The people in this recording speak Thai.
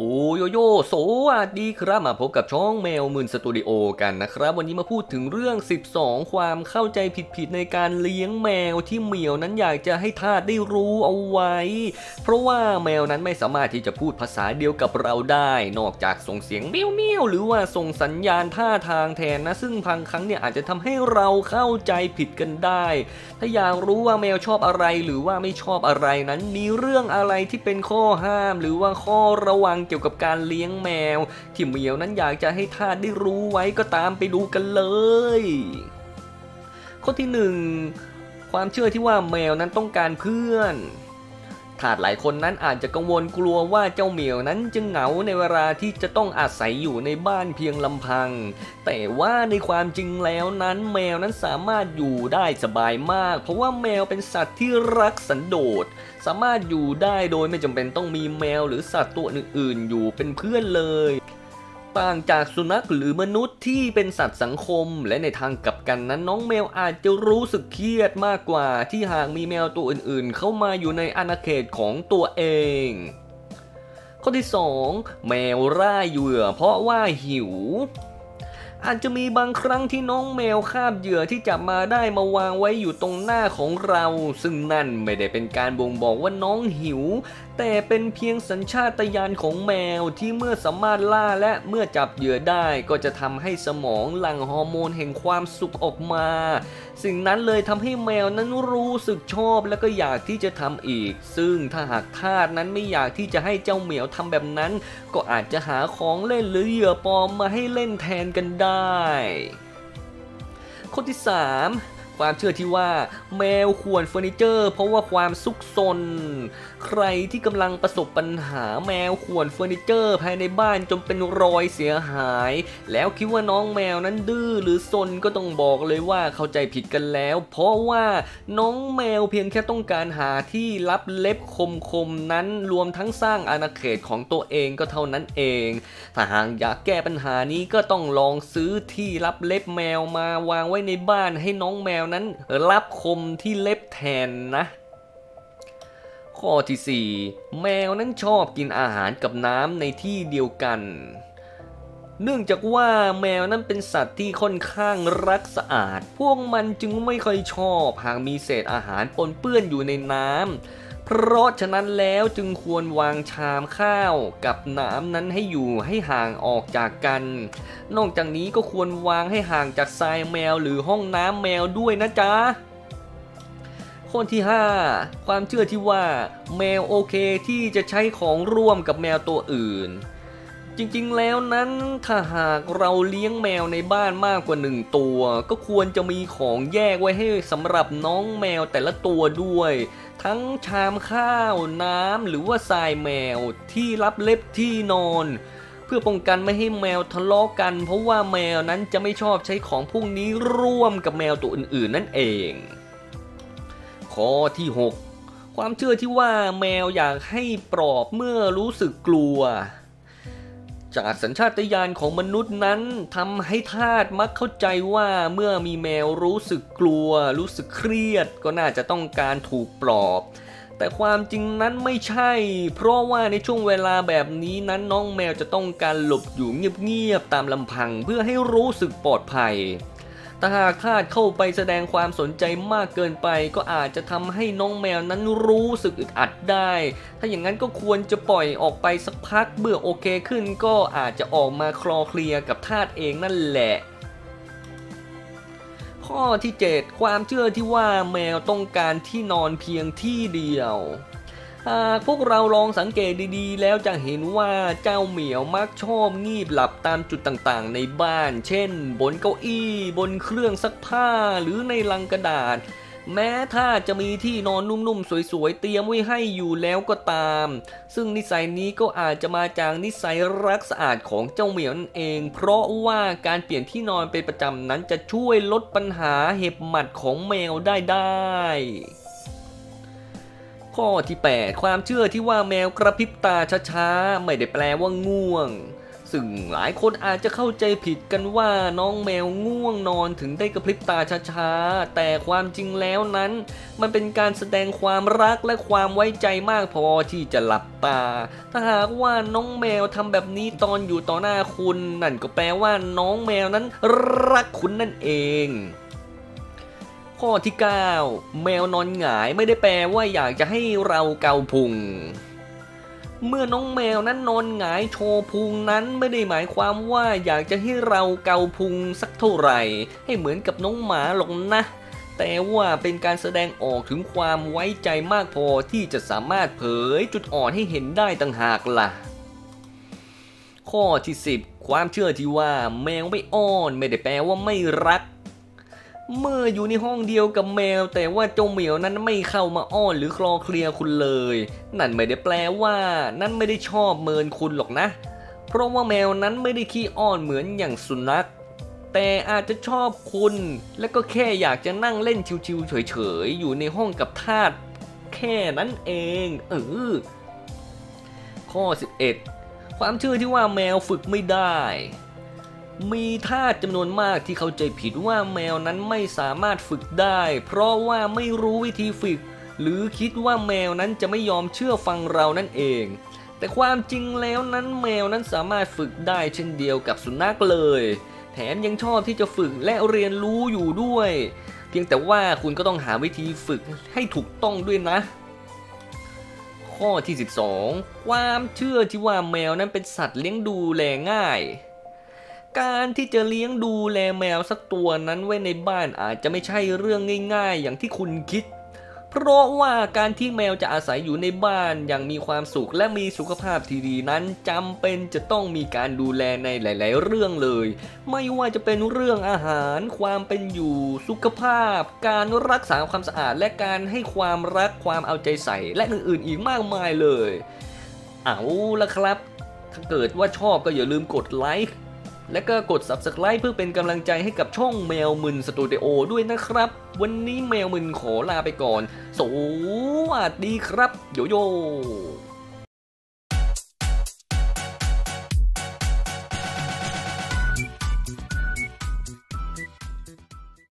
โอโยโยสวัสดีครับมาพบกับช่องแมวมื่นสตูดิโอกันนะครับ วันนี้มาพูดถึงเรื่อง 12 ความเข้าใจผิดๆในการเลี้ยงแมวที่เหมียวนั้นอยากจะให้ทาสได้รู้เอาไว้ เพราะว่าแมวนั้นไม่สามารถที่จะพูดภาษาเดียวกับเราได้ นอกจากส่งเสียงเมี้ยวเมียวหรือว่าส่งสัญญาณท่าทางแทนนะ ซึ่งบางครั้งเนี่ยอาจจะทำให้เราเข้าใจผิดกันได้ ถ้าอยากรู้ว่าแมวชอบอะไรหรือว่าไม่ชอบอะไรนั้นมีเรื่องอะไรที่เป็นข้อห้าม หรือว่าข้อระวังเกี่ยวกับการเลี้ยงแมว ที่เหมียวนั้นอยากจะให้ทาสได้รู้ไว้ก็ตามไปดูกันเลย ข้อที่หนึ่งความเชื่อที่ว่าแมวนั้นต้องการเพื่อน ถาดหลายคนนั้นอาจจะกังวลกลัวว่าเจ้าเหมียวนั้นจะเหงาในเวลาที่จะต้องอาศัยอยู่ในบ้านเพียงลำพัง แต่ว่าในความจริงแล้วนั้นแมวนั้นสามารถอยู่ได้สบายมาก เพราะว่าแมวเป็นสัตว์ที่รักสันโดษ สามารถอยู่ได้โดยไม่จำเป็นต้องมีแมวหรือสัตว์ตัวอื่นๆ อยู่เป็นเพื่อนเลย ต่างจากสุนัขหรือมนุษย์ที่เป็นสัตว์สังคม และในทางกลับกันนั้นน้องแมวอาจจะรู้สึกเครียดมากกว่า ที่หากมีแมวตัวอื่นๆ เข้ามาอยู่ในอาณาเขตของตัวเอง ข้อที่ 2 แมวร่าเหยื่อเพราะว่าหิวอาจจะมีบางครั้งที่น้องแมวคาบเหยื่อที่จับมาได้มาวางไว้อยู่ตรงหน้าของเรา ซึ่งนั่นไม่ได้เป็นการบ่งบอกว่าน้องหิว แต่เป็นเพียงสัญชาตญาณของแมวที่เมื่อสามารถล่าและเมื่อจับเหยื่อได้ก็จะทำให้สมองหลั่งฮอร์โมนแห่งความสุขออกมา สิ่งนั้นเลยทำให้แมวนั้นรู้สึกชอบและก็อยากที่จะทำอีก ซึ่งถ้าหากทาสนั้นไม่อยากที่จะให้เจ้าเหมียวทำแบบนั้น ก็อาจจะหาของเล่นหรือเหยื่อปลอมมาให้เล่นแทนกันได้ ข้อที่ 3 ความเชื่อที่ว่าแมวควรเฟอร์นิเจอร์ เพราะว่าความซุกซน ใครที่กำลังประสบปัญหาแมวข่วนเฟอร์นิเจอร์ ภายในบ้านจนเป็นรอยเสียหาย แล้วคิดว่าน้องแมวนั้นดื้อหรือซนก็ต้องบอกเลยว่าเข้าใจผิดกันแล้ว เพราะว่าน้องแมวเพียงแค่ต้องการหาที่รับเล็บคมๆนั้นรวมทั้งสร้างอาณาเขตของตัวเองก็เท่านั้นเอง ถ้าหากอยากแก้ปัญหานี้ก็ต้องลองซื้อที่รับเล็บแมวมาวางไว้ในบ้านให้น้องแมวนั้นรับคมที่เล็บแทนนะ ข้อที่ 4 แมวนั้นชอบกินอาหารกับน้ำในที่เดียวกัน เนื่องจากว่าแมวนั้นเป็นสัตว์ที่ค่อนข้างรักสะอาด พวกมันจึงไม่ค่อยชอบหากมีเศษอาหารปนเปื้อนอยู่ในน้ำ เพราะฉะนั้นแล้วจึงควรวางชามข้าวกับน้ำนั้นให้อยู่ให้ห่างออกจากกัน นอกจากนี้ก็ควรวางให้ห่างจากทรายแมวหรือห้องน้ำแมวด้วยนะจ๊ะข้อที่ 5 ความเชื่อที่ว่า แมวโอเคที่จะใช้ของร่วมกับแมวตัวอื่น จริงๆแล้วนั้นถ้าหากเราเลี้ยงแมวในบ้านมากกว่าหนึ่งตัว ก็ควรจะมีของแยกไว้ให้สำหรับน้องแมวแต่ละตัวด้วย ทั้งชามข้าวน้ำหรือว่าทรายแมวที่รับเล็บที่นอน เพื่อป้องกันไม่ให้แมวทะเลาะกัน เพราะว่าแมวนั้นจะไม่ชอบใช้ของพวกนี้ร่วมกับแมวตัวอื่นๆนั่นเอง ข้อที่ 6 ความเชื่อที่ว่าแมวอยากให้ปลอบเมื่อรู้สึกกลัว จากสัญชาตญาณของมนุษย์นั้นทำให้ทาสมักเข้าใจว่าเมื่อมีแมวรู้สึกกลัว รู้สึกเครียด ก็น่าจะต้องการถูกปลอบ แต่ความจริงนั้นไม่ใช่ เพราะว่าในช่วงเวลาแบบนี้นั้นน้องแมวจะต้องการหลบอยู่เงียบๆตามลำพังเพื่อให้รู้สึกปลอดภัย แต่หากทาสเข้าไปแสดงความสนใจมากเกินไป ก็อาจจะทำให้น้องแมวนั้นรู้สึกอึดอัดได้ ถ้าอย่างนั้นก็ควรจะปล่อยออกไปสักพักเบื่อโอเคขึ้น ก็อาจจะออกมาคลอเคลียกับทาสเองนั่นแหละข้อที่ 7 ความเชื่อที่ว่าแมวต้องการที่นอนเพียงที่เดียว หากพวกเราลองสังเกตดีๆ แล้วจะเห็นว่าเจ้าเหมียวมักชอบงีบหลับตามจุดต่างๆ ในบ้าน เช่น บนเก้าอี้บนเครื่องซักผ้าหรือในลังกระดาษ แม้ถ้าจะมีที่นอนนุ่มๆ สวยๆ เตรียมไว้ให้อยู่แล้วก็ตาม ซึ่งนิสัยนี้ก็อาจจะมาจากนิสัยรักสะอาดของเจ้าเหมียวนั่นเอง เพราะว่าการเปลี่ยนที่นอนเป็นประจำนั้นจะช่วยลดปัญหาเห็บหมัดของแมวได้ได้ ข้อที่ 8 ความเชื่อที่ว่าแมวกระพริบตาช้าๆ ไม่ได้แปลว่าง่วง ซึ่งหลายคนอาจจะเข้าใจผิดกันว่าน้องแมวง่วงนอนถึงได้กระพริบตาช้าๆ แต่ความจริงแล้วนั้น มันเป็นการแสดงความรักและความไว้ใจมากพอที่จะหลับตา ถ้าหากว่าน้องแมวทำแบบนี้ตอนอยู่ต่อหน้าคุณ นั่นก็แปลว่าน้องแมวนั้นรักคุณนั่นเอง ข้อที่ 9 แมวนอนหงายไม่ได้แปลว่าอยากจะให้เราเกาพุง เมื่อน้องแมวนั้นนอนหงายโชว์พุงนั้นไม่ได้หมายความว่าอยากจะให้เราเกาพุงสักเท่าไหร่ ให้เหมือนกับน้องหมาหรอกนะแต่ว่าเป็นการแสดงออกถึงความไว้ใจมากพอที่จะสามารถเผยจุดอ่อนให้เห็นได้ต่างหากล่ะ ข้อที่ 10 ความเชื่อที่ว่าแมวไม่อ้อน ไม่ได้แปลว่าไม่รัก เมื่ออยู่ในห้องเดียวกับแมว แต่ว่าเจ้าเหมียวนั้นไม่เข้ามาอ้อนหรือคลอเคลียคุณเลย นั่นไม่ได้แปลว่า นั่นไม่ได้ชอบเมินคุณหรอกนะ เพราะว่าแมวนั้นไม่ได้ขี้อ้อนเหมือนอย่างสุนัข แต่อาจจะชอบคุณ และก็แค่อยากจะนั่งเล่นชิวๆเฉยๆ อยู่ในห้องกับทาสแค่นั้นเอง เออ ข้อ 11 ความเชื่อที่ว่าแมวฝึกไม่ได้ มีทาสจำนวนมากที่เข้าใจผิดว่าแมวนั้นไม่สามารถฝึกได้ เพราะว่าไม่รู้วิธีฝึก หรือคิดว่าแมวนั้นจะไม่ยอมเชื่อฟังเรานั่นเอง แต่ความจริงแล้วนั้นแมวนั้นสามารถฝึกได้เช่นเดียวกับสุนัขเลย แถมยังชอบที่จะฝึกและเรียนรู้อยู่ด้วย เพียงแต่ว่าคุณก็ต้องหาวิธีฝึกให้ถูกต้องด้วยนะข้อที่ 12 ความเชื่อที่ว่าแมวนั้นเป็นสัตว์เลี้ยงดูแลง่าย การที่จะเลี้ยงดูแลแมวสักตัวนั้นไว้ในบ้านอาจจะไม่ใช่เรื่องง่าย ๆ อย่างที่คุณคิด เพราะว่าการที่แมวจะอาศัยอยู่ในบ้านอย่างมีความสุขและมีสุขภาพที่ดีนั้นจำเป็นจะต้องมีการดูแลในหลาย ๆ เรื่องเลย ไม่ว่าจะเป็นเรื่องอาหาร ความเป็นอยู่ สุขภาพ การรักษาความสะอาด และการให้ความรักความเอาใจใส่ และอื่น ๆ อีกมากมายเลย เอาละครับ ถ้าเกิดว่าชอบก็อย่าลืมกดไลค์ และก็กด Subscribe เพื่อเป็นกำลังใจให้กับช่องแมวมึนสตูดิโอด้วยนะครับ วันนี้แมวมึนขอลาไปก่อน สวัสดีครับ โยโย่